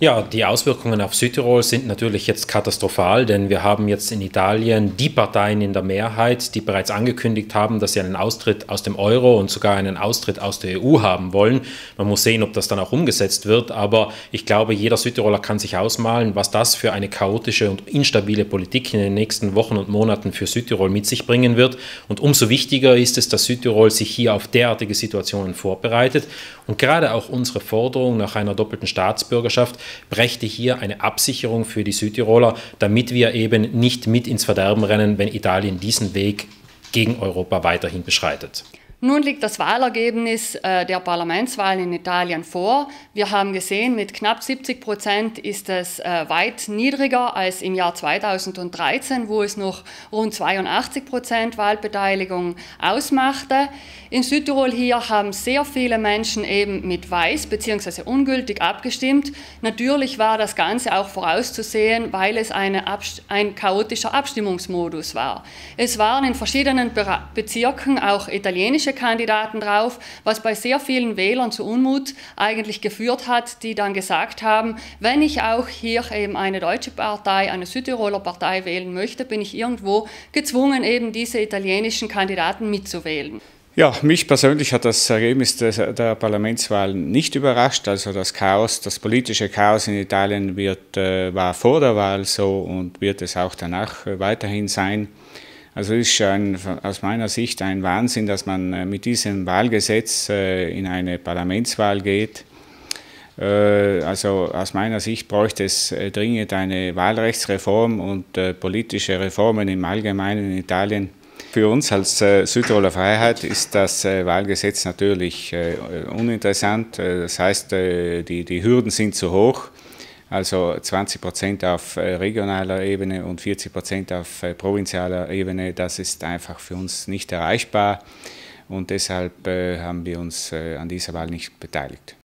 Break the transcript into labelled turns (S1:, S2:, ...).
S1: Ja, die Auswirkungen auf Südtirol sind natürlich jetzt katastrophal, denn wir haben jetzt in Italien die Parteien in der Mehrheit, die bereits angekündigt haben, dass sie einen Austritt aus dem Euro und sogar einen Austritt aus der EU haben wollen. Man muss sehen, ob das dann auch umgesetzt wird, aber ich glaube, jeder Südtiroler kann sich ausmalen, was das für eine chaotische und instabile Politik in den nächsten Wochen und Monaten für Südtirol mit sich bringen wird. Und umso wichtiger ist es, dass Südtirol sich hier auf derartige Situationen vorbereitet und gerade auch unsere Forderung nach einer doppelten Staatsbürgerschaft brächte hier eine Absicherung für die Südtiroler, damit wir eben nicht mit ins Verderben rennen, wenn Italien diesen Weg gegen Europa weiterhin beschreitet.
S2: Nun liegt das Wahlergebnis äh, der Parlamentswahlen in Italien vor. Wir haben gesehen, mit knapp 70 Prozent ist es äh, weit niedriger als im Jahr 2013, wo es noch rund 82 Prozent Wahlbeteiligung ausmachte. In Südtirol hier haben sehr viele Menschen eben mit weiß bzw. ungültig abgestimmt. Natürlich war das Ganze auch vorauszusehen, weil es eine, ein chaotischer Abstimmungsmodus war. Es waren in verschiedenen Bezirken auch italienische politische Kandidaten drauf, was bei sehr vielen Wählern zu Unmut eigentlich geführt hat, die dann gesagt haben, wenn ich auch hier eben eine deutsche Partei, eine Südtiroler Partei wählen möchte, bin ich irgendwo gezwungen, eben diese italienischen Kandidaten mitzuwählen.
S3: Ja, mich persönlich hat das Ergebnis der, der Parlamentswahl nicht überrascht. Also das Chaos, das politische Chaos in Italien wird, äh, war vor der Wahl so und wird es auch danach äh, weiterhin sein. Also es ist ein, aus meiner Sicht ein Wahnsinn, dass man äh, mit diesem Wahlgesetz äh, in eine Parlamentswahl geht. Äh, also aus meiner Sicht bräuchte es dringend eine Wahlrechtsreform und politische Reformen im Allgemeinen in Italien. Für uns als Südtiroler Freiheit ist das Wahlgesetz natürlich uninteressant. Das heißt, die, die Hürden sind zu hoch also 20 Prozent auf äh, regionaler Ebene und 40 Prozent auf äh, provinzialer Ebene, das ist einfach für uns nicht erreichbar und deshalb äh, haben wir uns an dieser Wahl nicht beteiligt.